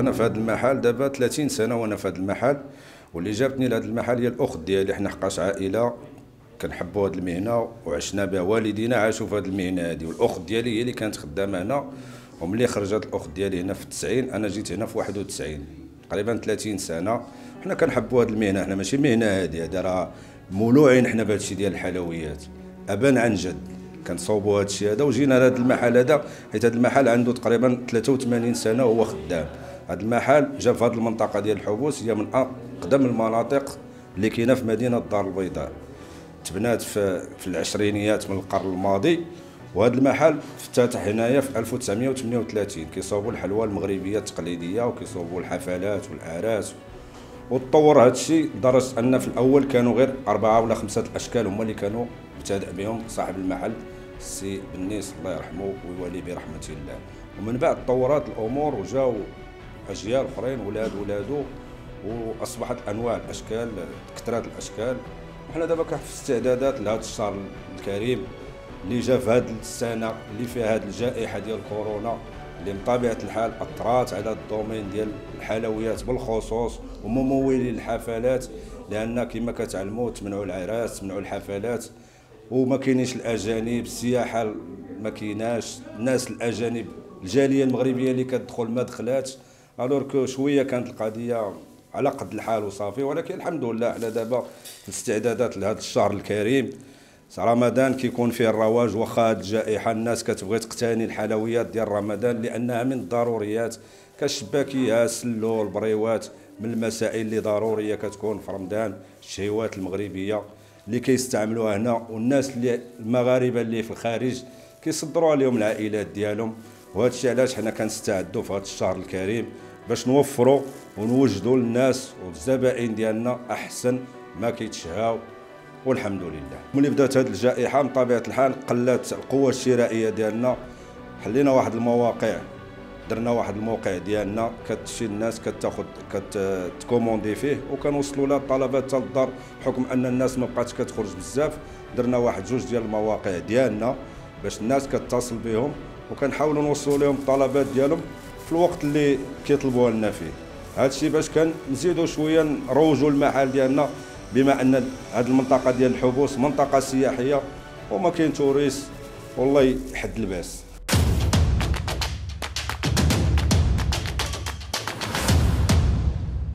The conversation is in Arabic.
أنا في هذا المحل دابا 30 سنة وأنا في هذا المحل واللي جابتني لهذا المحل هي الأخت ديالي. حنا حقاش عائلة كنحبوا هذه المهنة وعشنا بها والدينا عاشوا في هذه المهنة هذه. والأخت ديالي هي اللي كانت خدامة هنا وملي خرجت الأخت ديالي هنا في 90 أنا جيت هنا في 91 تقريبا 30 سنة. حنا كنحبوا هذه المهنة حنا ماشي مهنة هذه هذا راه مولوعين حنا بهذا الشيء ديال الحلويات. ابان عن جد كنصوبوا هذا الشيء هذا وجينا لهذا المحل هذا حيت هذا المحل عنده تقريبا 83 سنة وهو خدام. هذا المحل جا في هذه المنطقة ديال الحبوس هي من أقدم المناطق اللي كاينة في مدينة الدار البيضاء. تبنات في في العشرينيات من القرن الماضي وهذا المحل افتتح هنايا في 1938 كيصوبوا الحلوى المغربية التقليدية وكيصوبوا الحفلات والاعراس وتطور هذا الشيء لدرجة أن في الأول كانوا غير أربعة ولا خمسة الأشكال هما اللي كانوا ابتدع بهم صاحب المحل السي بنيس الله يرحمه ويولي برحمة الله. ومن بعد تطورات الأمور وجاو أجيال أخرين ولاد ولادو وأصبحت انواع الأشكال كثرات الأشكال. وحنا دابا في استعدادات لهذا الشهر الكريم اللي جا في هذه السنة اللي فيها هذه الجائحة ديال كورونا اللي بطبيعة الحال اثرت على الدومين ديال الحلويات بالخصوص وممولين الحفلات لأن كما كتعلموا تمنعوا العراس تمنعوا الحفلات. وما كاينينش الأجانب السياحة ما كايناش. الناس الأجانب الجالية المغربية اللي كتدخل ما دخلاتش الور كو شوية كانت القضية على قد الحال وصافي ولكن الحمد لله على دابا الاستعدادات لهذا الشهر الكريم. رمضان كيكون فيه الرواج واخا الجائحة الناس كتبغي تقتني الحلويات ديال رمضان لأنها من الضروريات. كالشباكية السلو البريوات من المسائل اللي ضرورية كتكون في رمضان الشهيوات المغربية اللي كيستعملوها هنا والناس اللي المغاربة اللي في الخارج كيصدروا عليهم العائلات ديالهم. وهذا الشيء علاش حنا كنستعدوا في هذا الشهر الكريم. باش نوفروا ونوجدوا للناس والزبائن ديالنا أحسن ما كيتشهاو والحمد لله. ملي بدات هذه الجائحة بطبيعه الحال قلت القوة الشرائية ديالنا حلينا واحد المواقع درنا واحد الموقع ديالنا كتمشي الناس كتاخذ كتكوموندي فيه وكنوصلوا لها الطلبات للدار بحكم أن الناس ما بقاتش كتخرج بزاف. درنا واحد جوج ديال المواقع ديالنا باش الناس كتصل بهم وكنحاولوا نوصلوا لهم الطلبات ديالهم. في الوقت اللي كيطلبوها لنا فيه. هذا الشيء باش كنزيدوا شوية نروجوا المحل ديالنا بما أن هذه المنطقة ديال الحبوس منطقة سياحية وما كاين توريست والله يحد الباس.